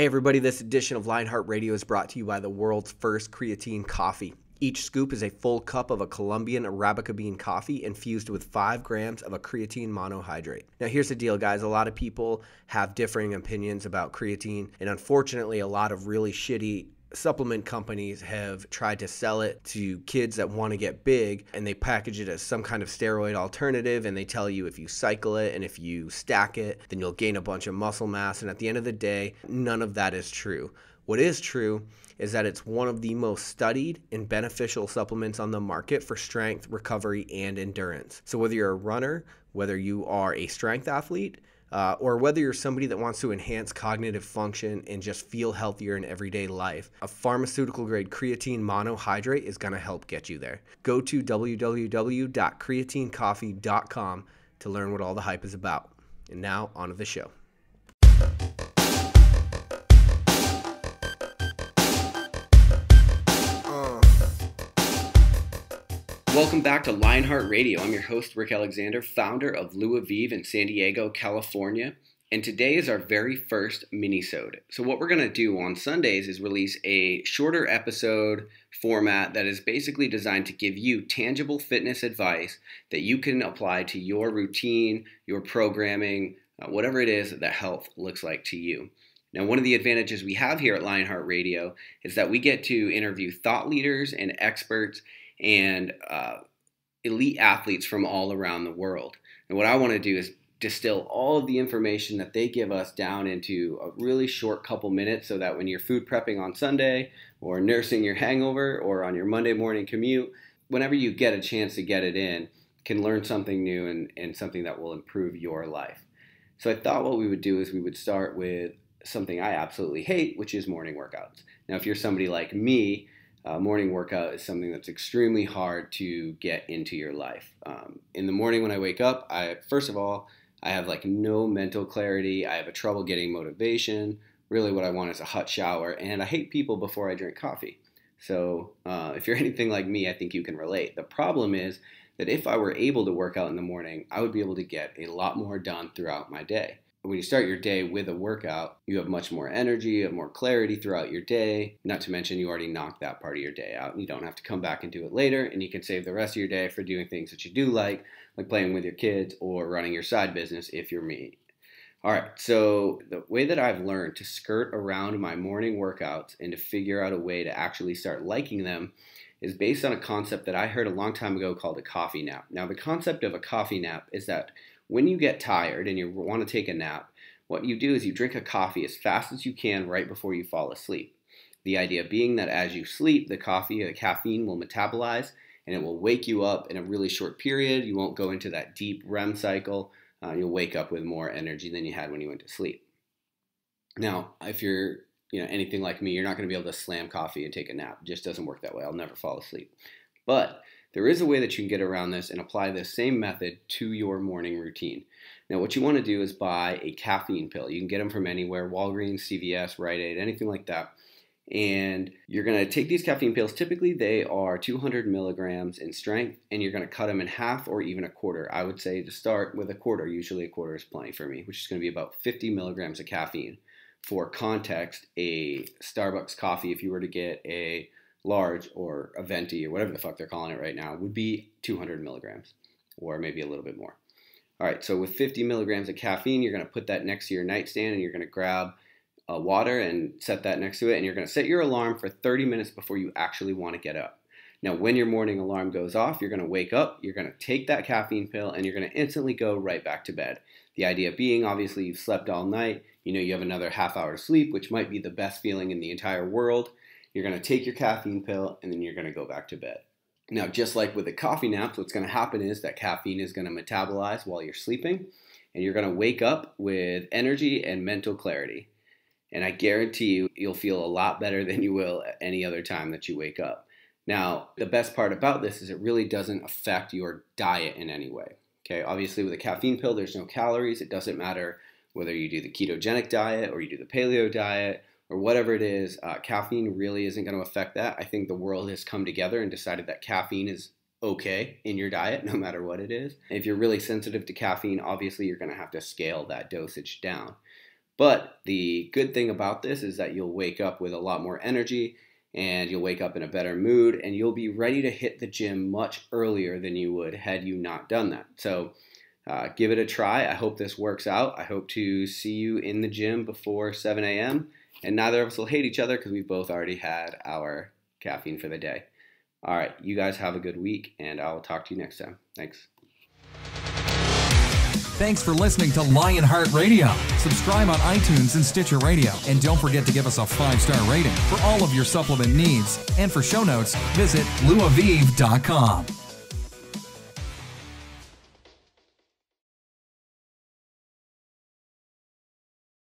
Hey, everybody, this edition of Lionheart Radio is brought to you by the world's first creatine coffee. Each scoop is a full cup of a Colombian Arabica bean coffee infused with 5 grams of a creatine monohydrate. Now, here's the deal, guys. A lot of people have differing opinions about creatine, and unfortunately, a lot of really shitty supplement companies have tried to sell it to kids that want to get big and they package it as some kind of steroid alternative and they tell you if you cycle it and if you stack it then you'll gain a bunch of muscle mass and at the end of the day none of that is true what is true is that it's one of the most studied and beneficial supplements on the market for strength, recovery, and endurance. So, whether you're a runner, whether you are a strength athlete, uh, or whether you're somebody that wants to enhance cognitive function and just feel healthier in everyday life, a pharmaceutical grade creatine monohydrate is going to help get you there. Go to www.creatinecoffee.com to learn what all the hype is about. And now, on to the show. Welcome back to Lionheart Radio. I'm your host, Rick Alexander, founder of Aviv in San Diego, California. And today is our very first mini-sode. So what we're going to do on Sundays is release a shorter episode format that is basically designed to give you tangible fitness advice that you can apply to your routine, your programming, uh, whatever it is that health looks like to you. Now, one of the advantages we have here at Lionheart Radio is that we get to interview thought leaders and experts and uh, elite athletes from all around the world. And what I want to do is distill all of the information that they give us down into a really short couple minutes so that when you're food prepping on Sunday or nursing your hangover or on your Monday morning commute, whenever you get a chance to get it in, can learn something new and, and something that will improve your life. So I thought what we would do is we would start with something I absolutely hate, which is morning workouts. Now, if you're somebody like me, uh, morning workout is something that's extremely hard to get into your life. Um, in the morning when I wake up, I first of all, I have like no mental clarity. I have a trouble getting motivation. Really, what I want is a hot shower, and I hate people before I drink coffee. So, uh, if you're anything like me, I think you can relate. The problem is that if I were able to work out in the morning, I would be able to get a lot more done throughout my day when you start your day with a workout, you have much more energy, you have more clarity throughout your day. Not to mention, you already knocked that part of your day out. You don't have to come back and do it later, and you can save the rest of your day for doing things that you do like, like playing with your kids or running your side business if you're me. All right, so the way that I've learned to skirt around my morning workouts and to figure out a way to actually start liking them is based on a concept that I heard a long time ago called a coffee nap. Now, the concept of a coffee nap is that when you get tired and you want to take a nap, what you do is you drink a coffee as fast as you can right before you fall asleep. The idea being that as you sleep, the coffee, the caffeine will metabolize and it will wake you up in a really short period. You won't go into that deep REM cycle. Uh, you'll wake up with more energy than you had when you went to sleep. Now, if you're you know anything like me, you're not going to be able to slam coffee and take a nap. It just doesn't work that way. I'll never fall asleep. But there is a way that you can get around this and apply this same method to your morning routine. Now, what you want to do is buy a caffeine pill. You can get them from anywhere Walgreens, CVS, Rite Aid, anything like that. And you're going to take these caffeine pills. Typically, they are 200 milligrams in strength, and you're going to cut them in half or even a quarter. I would say to start with a quarter. Usually, a quarter is plenty for me, which is going to be about 50 milligrams of caffeine. For context, a Starbucks coffee, if you were to get a large or a venti or whatever the fuck they're calling it right now would be 200 milligrams or maybe a little bit more. All right, so with 50 milligrams of caffeine, you're going to put that next to your nightstand and you're going to grab uh, water and set that next to it. And you're going to set your alarm for 30 minutes before you actually want to get up. Now, when your morning alarm goes off, you're going to wake up, you're going to take that caffeine pill, and you're going to instantly go right back to bed. The idea being, obviously, you've slept all night. You know, you have another half hour sleep, which might be the best feeling in the entire world. You're going to take your caffeine pill and then you're going to go back to bed. Now, just like with a coffee nap, what's going to happen is that caffeine is going to metabolize while you're sleeping, and you're going to wake up with energy and mental clarity. And I guarantee you, you'll feel a lot better than you will at any other time that you wake up. Now, the best part about this is it really doesn't affect your diet in any way. Okay, obviously, with a caffeine pill, there's no calories. It doesn't matter whether you do the ketogenic diet or you do the paleo diet or whatever it is, uh, caffeine really isn't going to affect that. I think the world has come together and decided that caffeine is okay in your diet, no matter what it is. If you're really sensitive to caffeine, obviously you're going to have to scale that dosage down. But the good thing about this is that you'll wake up with a lot more energy and you'll wake up in a better mood and you'll be ready to hit the gym much earlier than you would had you not done that. So uh, give it a try. I hope this works out. I hope to see you in the gym before 7 a.m. And neither of us will hate each other because we've both already had our caffeine for the day. All right, you guys have a good week, and I'll talk to you next time. Thanks. Thanks for listening to Lionheart Radio. Subscribe on iTunes and Stitcher Radio. And don't forget to give us a five star rating for all of your supplement needs. And for show notes, visit luavive.com.